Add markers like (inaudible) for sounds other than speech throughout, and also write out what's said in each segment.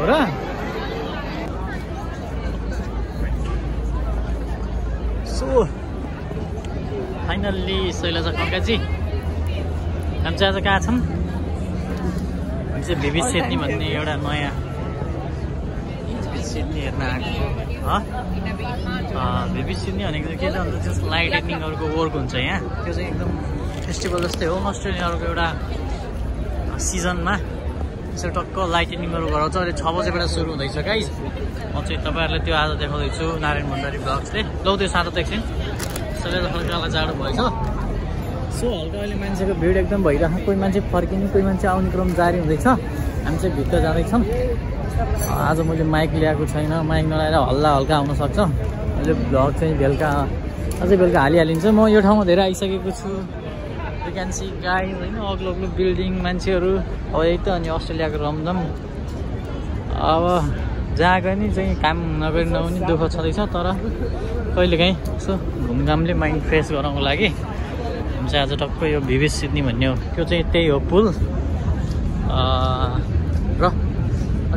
हो र so finally Shailaja कङ्काजी हामी चाहिँ आज कहाँ छौँ हामी चाहिँ भिभी सेट्नी भन्ने एउटा नयाँ सिडनी हेर्न आएको भिभी सिडनी भनेको चाहिँ के छ भन्दा जस्तो लाइटेनिङहरूको वर्क हुन्छ यहाँ त्यो चाहिँ एकदम फेस्टिभल जस्तै हो अस्ट्रेलियाहरूको एउटा सिजनमा यसरी टक्क लाइटेनिङहरू गराउँछ अहिले छ बजेबाट सुरु हुँदैछ गाइज म चाहिँ तपाईँहरूलाई त्यो आज देखाउँदैछु नारायण भण्डारी ब्लग्सले। लौ त्यो सानो त एकछिन सबैलाई हल्कालाई जाडो भएछ। सो हल्का अहिले मान्छेको भिड एकदम भइरहेको कोही मान्छे फर्किने कोही मान्छे आउने क्रम जारी हुँदैछ। हामी चाहिँ भित्र जाँदैछौँ। आज मैले माइक ल्याएको छैन। माइक नलाएर हल्ला हल्का आउनसक्छ मैले भ्लग चाहिँ बेलुका अझै बेलुका हालिहालिन्छ। म यो ठाउँमा धेरै आइसकेको छु। भ्याकेन्सी गाई होइन? अग्लो अग्लो बिल्डिङ मान्छेहरू अब यही त अनि अस्ट्रेलियाको रमझम अब जहाँ गए नि चाहिँ काम नगरी नहुने दुःख छँदैछ तर कहिलेकाहीँ यसो घुमघामले माइन्ड फ्रेस गराउनको लागि हामी चाहिँ आज टक्क यो भिभिस सिड्नी भन्ने हो। त्यो चाहिँ त्यही हो पुल। र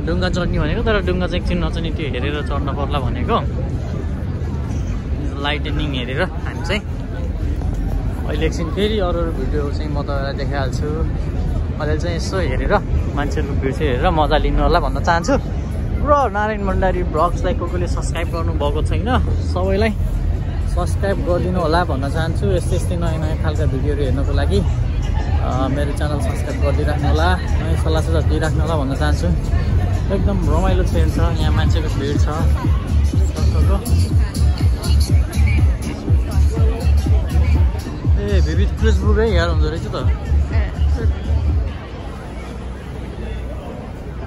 डुङ्गा चढ्ने भनेको तर डुङ्गा चाहिँ एकछिन नचढ्ने त्यो हेरेर चढ्न पर्ला भनेको। लाइटेनिङ हेरेर हामी चाहिँ अहिले एकछिन फेरि अरू अरू भिडियो चाहिँ म तपाईँलाई देखाइहाल्छु। अहिले चाहिँ यसो हेरेर मान्छेहरूको भिड चाहिँ हेरेर मजा लिनु होला भन्न चाहन्छु। र नारायण भण्डारी ब्लग्सलाई को कोले सब्सक्राइब गर्नुभएको छैन सबैलाई सब्सक्राइब गरिदिनु होला भन्न चाहन्छु। यस्तै यस्तै नयाँ नयाँ खालका भिडियोहरू हेर्नको लागि मेरो च्यानल सब्सक्राइब गरिदिइराख्नु होला नयाँ सल्लाह सुझाव दिइराख्नु होला भन्न चाहन्छु। एकदम रमाइलो ट्रेन छ यहाँ मान्छेको भिड छ। ए विविध फेसबुकै हेर हुँदो रहेछ त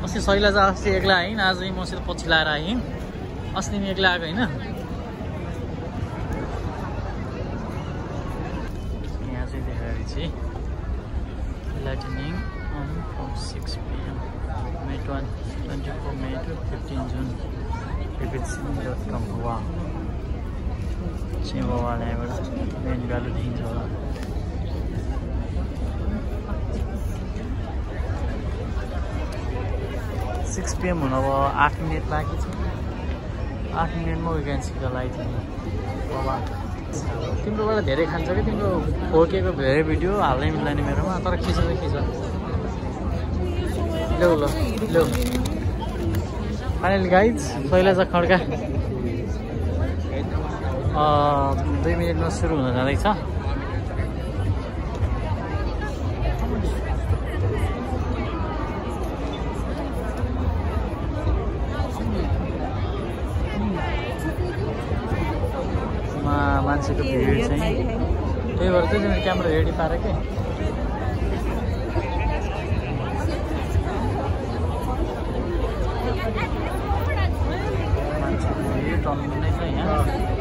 अस्ति शैला चाहिँ अस्ति एक्ला आइन आज मसित पछि लाएर आएँ अस्ति नि एक्ला आएको होइन यहाँ चाहिँ देखाएर lightning on from six PM May twenty twenty four May to fifteen June dot com वा सिंहवाला यहाँबाट देखिन्छ होला। सिक्स पिएम हुन अब आठ मिनट बाँकी छ। आठ मिनटमा भ्याकेन्सीको लाइट बाबा तिम्रोबाट धेरै खान्छ कि? तिम्रो फोर्केको धेरै भिडियो हाल्नै मिल्दैन मेरोमा तर खिच त खिच ल्याउ ल ल्याउ। Finally guys Shailaja Khadka. दुई मिनटमा सुरु हुन जाँदैछ मान्छेको भिड चाहिँ त्यही भएर चाहिँ मैले क्यामेरा रेडी पारेँ कि मान्छेको भिड नै छ यहाँ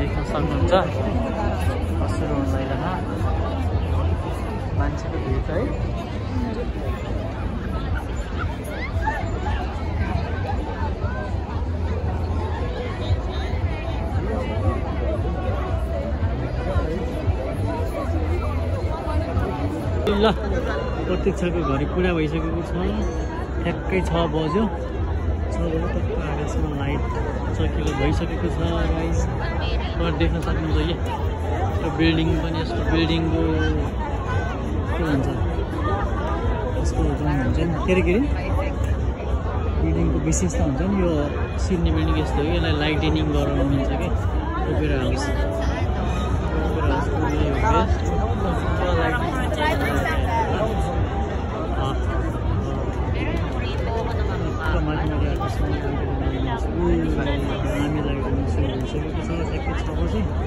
देख्न सक्नुहुन्छ। सुरु हुन मान्छेको भिड है। ल प्रतीक्षाको घरि पुरा भइसकेको छ। ठ्याक्कै छ बज्यो। टक्क आकाशमा लाइट चकिलो भइसकेको छ तपाईँ देख्न सक्नुहुन्छ कि? यो बिल्डिङ पनि यस्तो बिल्डिङको के भन्छ? यसको जुन हुन्छ नि के अरे के अरे? बिल्डिङको विशेषता हुन्छ नि यो सिड्नी बिल्डिङ यस्तो हो कि? यसलाई लाइटेनिङ गराउनु मिल्छ कि ओपेरा हाउस ओपेरा हाउसको ठ्याक्कै छ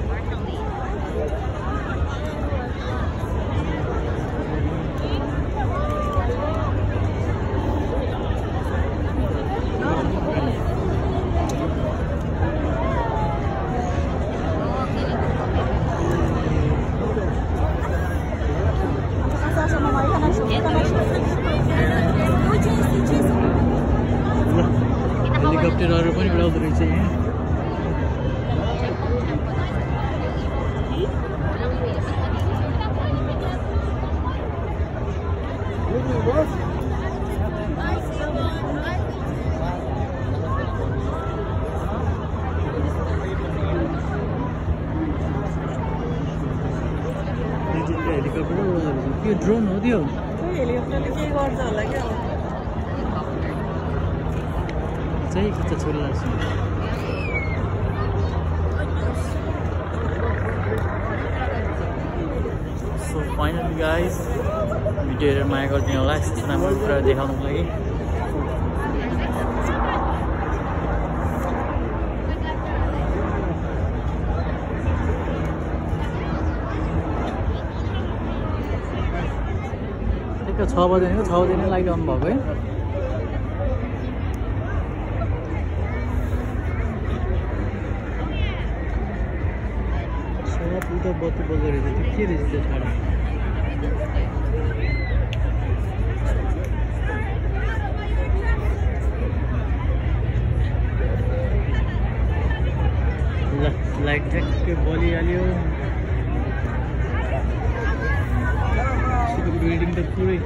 ये ड्रोन हो दियो ये ले अपने लिए एक और डाल लगे सही कितना छोला है So finally guys भिडियो हेरेर माया गरिदिनु होला यस्तो राम्रो कुरा देखाउनुको लागि छ बजेदेखिको छ बजी नै लागिरहनु भएको है बत्ती त्यो के रहेछ त्यो छाडा ल लाइट ठ्याक्कै बलिहाल्यो बिल्डिङ त पुरै।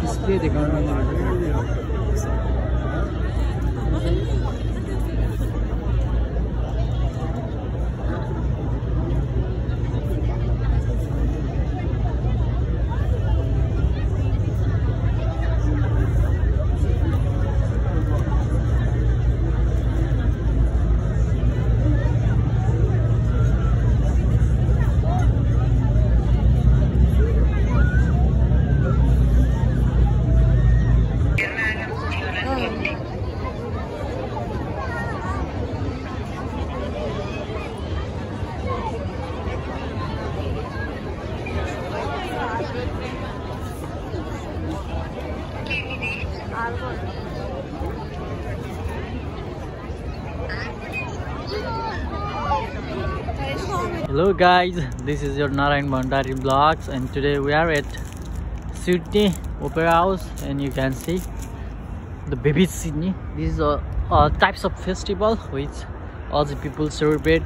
डिस्प्ले देखाउनु Hello guys, this is your Narayan Bandari vlogs and today we are at Sydney Opera House and you can see the baby Sydney. This is a, types of festival which all the people celebrate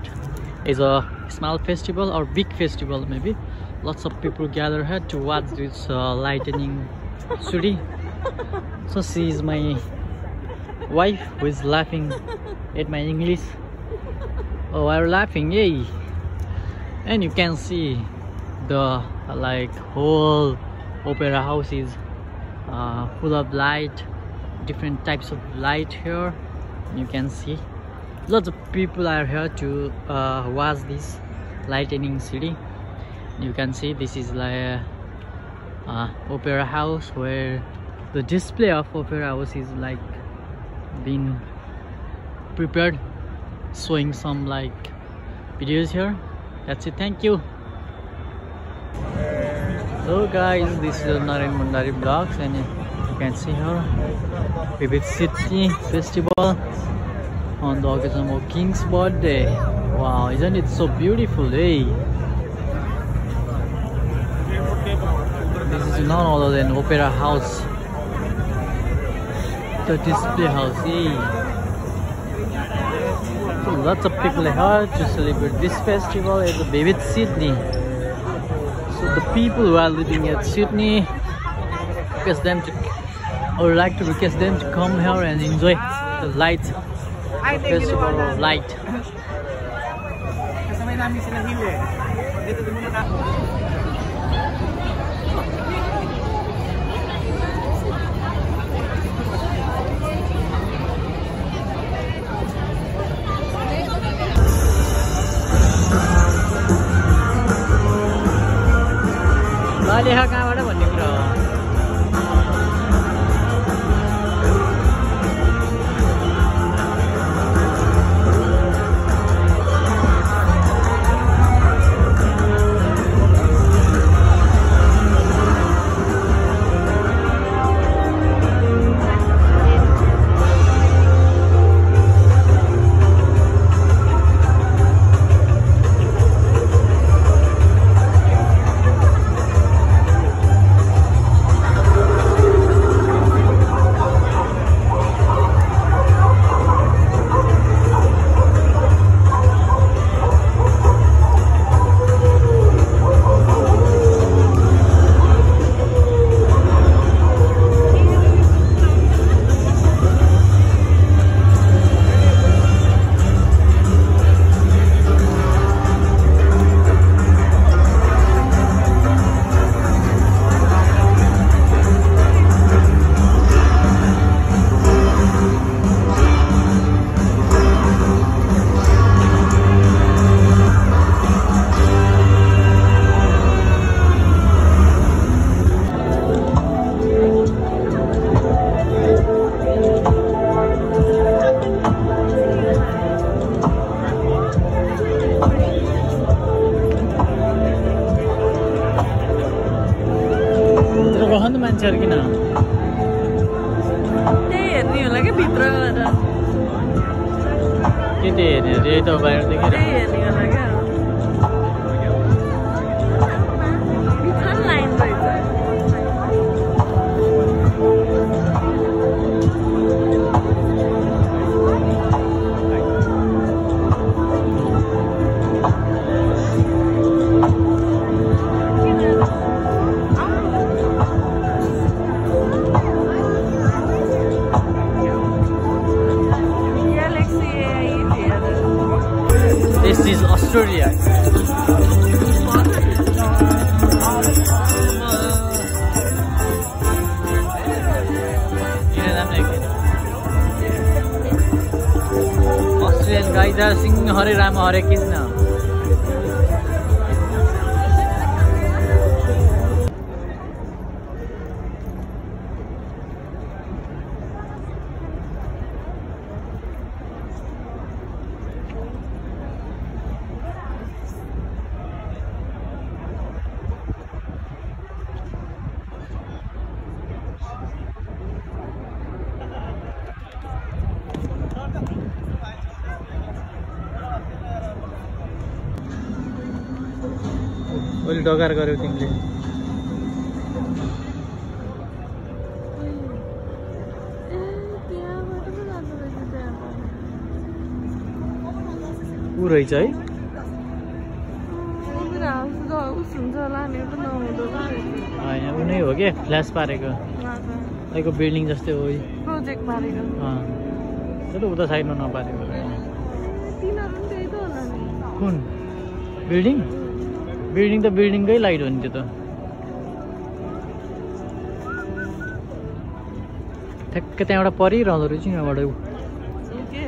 is a small festival or big festival maybe. Lots of people gather here to watch this uh, lightning city. So she is my wife who is laughing at my English. Oh, I'm laughing, yay! and you can see the like whole opera house is uh, full of light different types of light here you can see lots of people are here to uh, watch this lightning city you can see this is like uh, opera house where the display of opera house is like being prepared showing some like videos here. That's it. Thank you. So guys this is Narayan Mundari vlogs and you can see here Vivid City Festival on the occasion of King's birthday. Wow isn't it so beautiful hey this is none other than Opera House the display house so lots of people are here to celebrate this festival at the Vivid Sydney. So the people who are living at Sydney, request them to, I would like to request them to come here and enjoy the light, the festival of light. (laughs) मान्छेहरू किन त्यही हेर्ने होला क्या भित्र गएर के त्यो हेर्ने अरे यही त बाहिर देखिरहेको अस्ट्रेलियन त सिंह हरे राम हरे कृष्ण अहिले डगार गऱ्यौ तिमीले। ऊ रहेछ है? होइन ऊ नै हो क्या फ्ल्यास पारेको। तपाईँको बिल्डिङ जस्तै हो प्रोजेक्ट पारेको। तर उता साइडमा नपारेको। कुन? बिल्डिङ? बिल्डिङ त बिल्डिङकै लाइट हो नि त्यो त ठ्याक्कै त्यहाँबाट परिरहँदो रहेछ यहाँबाट ऊ के